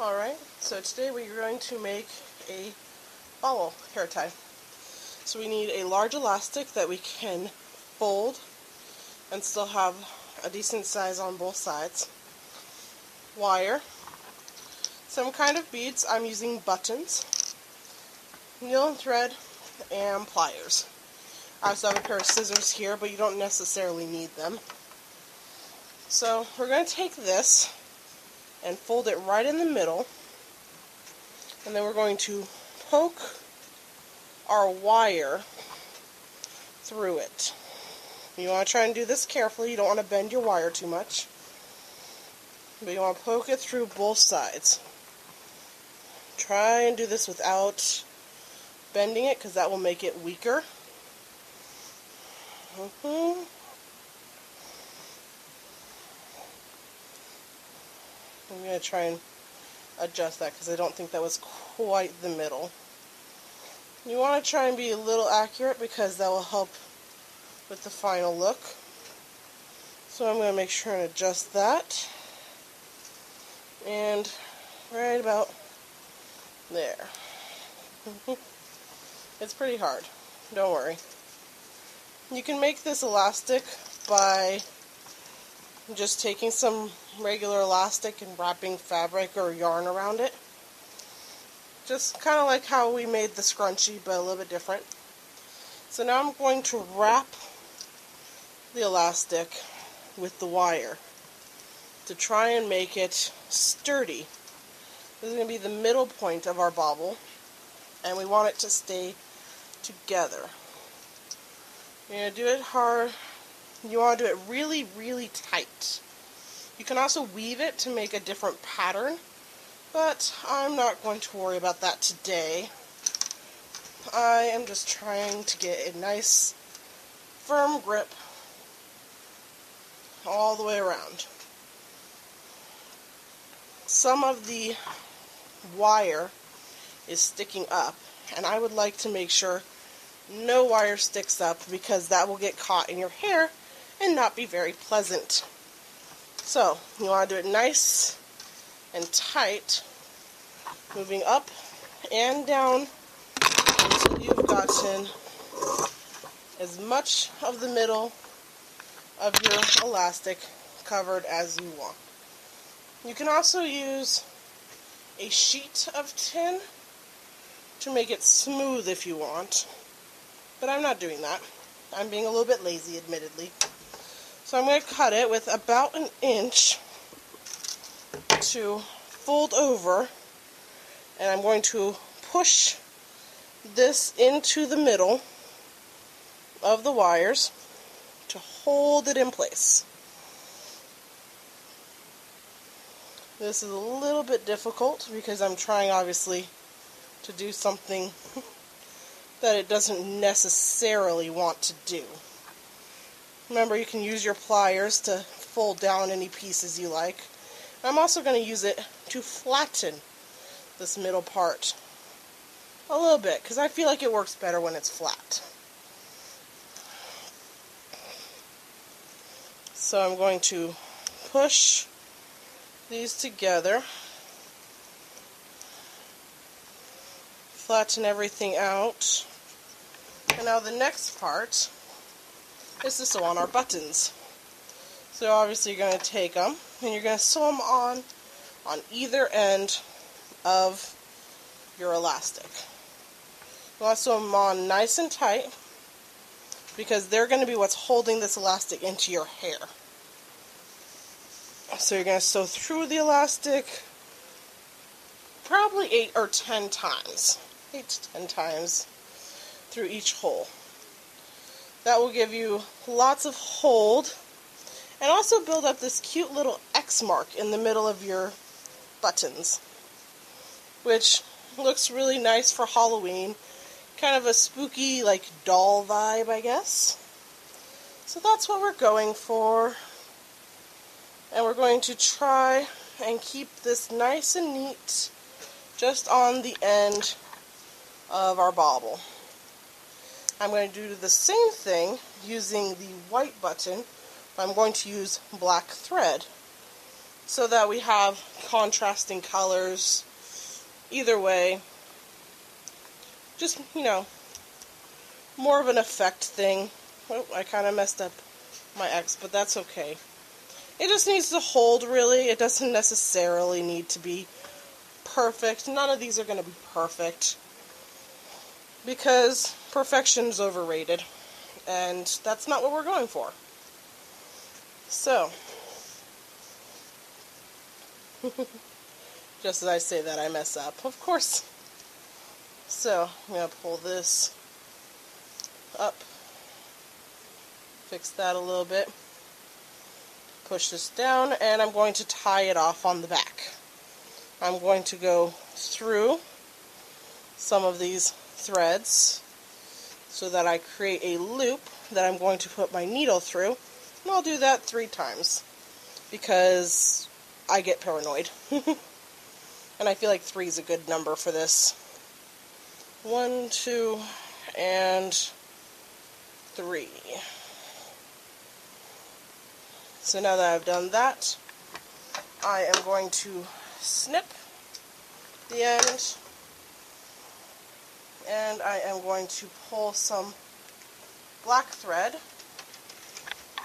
Alright, so today we're going to make a bobble hair tie. So we need a large elastic that we can fold and still have a decent size on both sides. Wire, some kind of beads, I'm using buttons, needle and thread, and pliers. I also have a pair of scissors here, but you don't necessarily need them. So we're going to take this and fold it right in the middle. And then we're going to poke our wire through it. You want to try and do this carefully. You don't want to bend your wire too much. But you want to poke it through both sides. Try and do this without bending it because that will make it weaker. Mm -hmm. I'm going to try and adjust that because I don't think that was quite the middle. You want to try and be a little accurate because that will help with the final look. So I'm going to make sure and adjust that. And right about there. it's pretty hard. Don't worry. You can make this elastic by just taking some regular elastic and wrapping fabric or yarn around it. Just kind of like how we made the scrunchie, but a little bit different. So now I'm going to wrap the elastic with the wire to try and make it sturdy. This is going to be the middle point of our bobble, and we want it to stay together. You're going to do it hard you want to do it really, really tight. You can also weave it to make a different pattern, but I'm not going to worry about that today. I am just trying to get a nice firm grip all the way around. Some of the wire is sticking up, and I would like to make sure no wire sticks up because that will get caught in your hair and not be very pleasant. So, you want to do it nice and tight, moving up and down until you've gotten as much of the middle of your elastic covered as you want. You can also use a sheet of tin to make it smooth if you want, but I'm not doing that. I'm being a little bit lazy, admittedly. So I'm going to cut it with about an inch to fold over and I'm going to push this into the middle of the wires to hold it in place. This is a little bit difficult because I'm trying obviously to do something that it doesn't necessarily want to do. Remember, you can use your pliers to fold down any pieces you like. I'm also going to use it to flatten this middle part a little bit because I feel like it works better when it's flat. So I'm going to push these together, flatten everything out. And now the next part is to sew on our buttons. So obviously you're going to take them and you're going to sew them on on either end of your elastic. You want to sew them on nice and tight because they're going to be what's holding this elastic into your hair. So you're going to sew through the elastic probably 8 or 10 times. 8 to 10 times through each hole. That will give you lots of hold and also build up this cute little X mark in the middle of your buttons, which looks really nice for Halloween. Kind of a spooky, like, doll vibe, I guess. So that's what we're going for. And we're going to try and keep this nice and neat just on the end of our bobble. I'm going to do the same thing using the white button, but I'm going to use black thread so that we have contrasting colors either way. Just, you know, more of an effect thing. Oh, I kind of messed up my X, but that's okay. It just needs to hold, really. It doesn't necessarily need to be perfect. None of these are going to be perfect because perfection is overrated, and that's not what we're going for. So, just as I say that, I mess up, of course. So, I'm going to pull this up, fix that a little bit, push this down, and I'm going to tie it off on the back. I'm going to go through some of these threads so that I create a loop that I'm going to put my needle through. And I'll do that three times because I get paranoid. and I feel like three is a good number for this. One, two, and three. So now that I've done that, I am going to snip the end and I am going to pull some black thread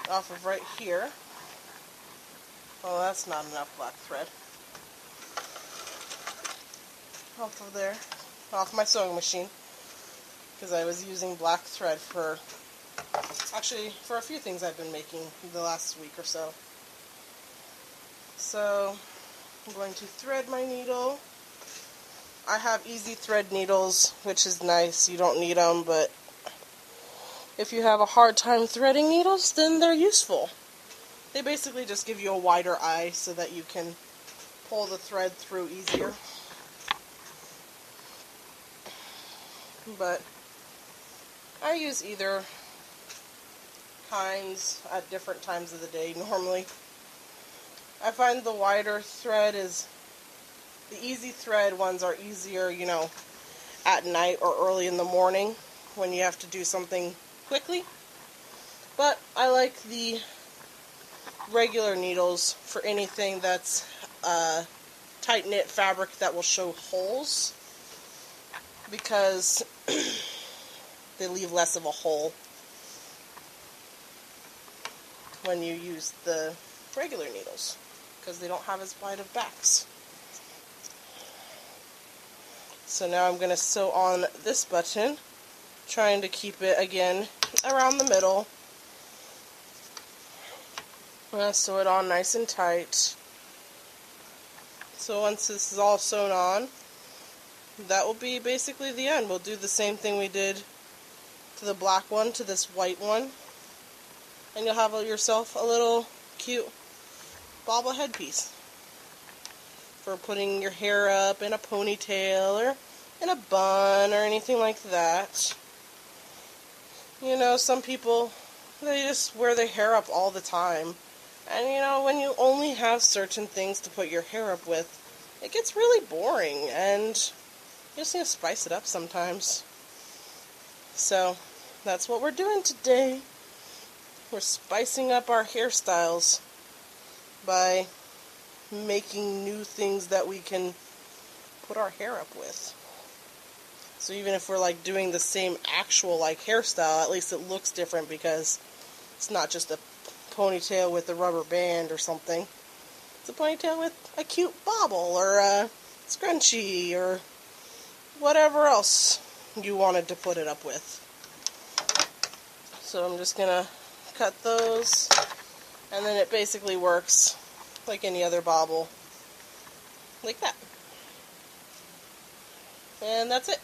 off of right here. Oh, that's not enough black thread. Off of there, off my sewing machine, because I was using black thread for, actually, for a few things I've been making the last week or so. So, I'm going to thread my needle I have easy thread needles, which is nice. You don't need them, but if you have a hard time threading needles, then they're useful. They basically just give you a wider eye so that you can pull the thread through easier. But I use either kinds at different times of the day normally. I find the wider thread is the easy thread ones are easier, you know, at night or early in the morning when you have to do something quickly. But I like the regular needles for anything that's tight knit fabric that will show holes because they leave less of a hole when you use the regular needles because they don't have as wide of backs. So now I'm going to sew on this button, trying to keep it again around the middle. I'm going to sew it on nice and tight. So once this is all sewn on, that will be basically the end. We'll do the same thing we did to the black one to this white one. And you'll have yourself a little cute bobble headpiece for putting your hair up in a ponytail or in a bun or anything like that. You know, some people, they just wear their hair up all the time. And you know, when you only have certain things to put your hair up with, it gets really boring and you just need to spice it up sometimes. So, that's what we're doing today. We're spicing up our hairstyles by making new things that we can put our hair up with. So even if we're like doing the same actual like hairstyle, at least it looks different because it's not just a ponytail with a rubber band or something. It's a ponytail with a cute bobble or a scrunchie or whatever else you wanted to put it up with. So I'm just gonna cut those and then it basically works like any other bobble. Like that. And that's it.